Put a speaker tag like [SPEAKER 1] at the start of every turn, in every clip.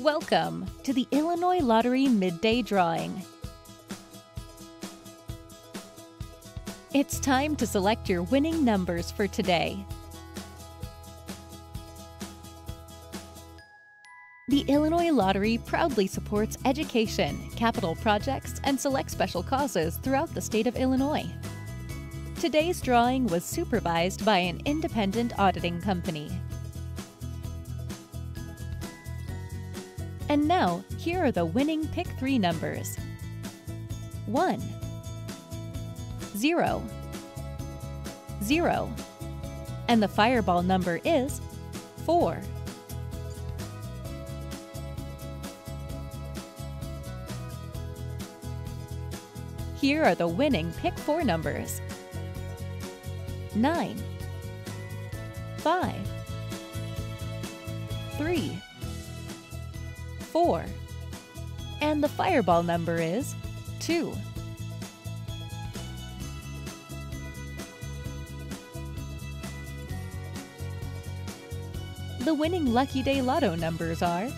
[SPEAKER 1] Welcome to the Illinois Lottery Midday Drawing. It's time to select your winning numbers for today. The Illinois Lottery proudly supports education, capital projects, and select special causes throughout the state of Illinois. Today's drawing was supervised by an independent auditing company. And now, here are the winning Pick 3 numbers. 1, 0, 0, and the fireball number is 4. Here are the winning Pick 4 numbers. 9, 5, 3, 4. And the fireball number is 2. The winning Lucky Day Lotto numbers are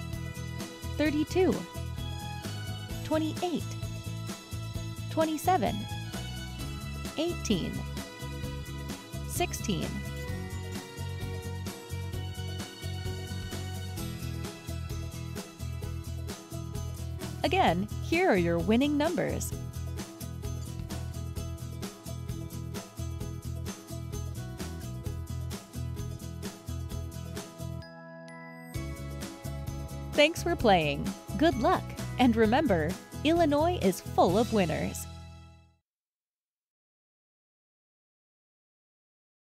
[SPEAKER 1] 32, 28, 27, 18, 16, Again, here are your winning numbers. Thanks for playing. Good luck. And remember, Illinois is full of winners.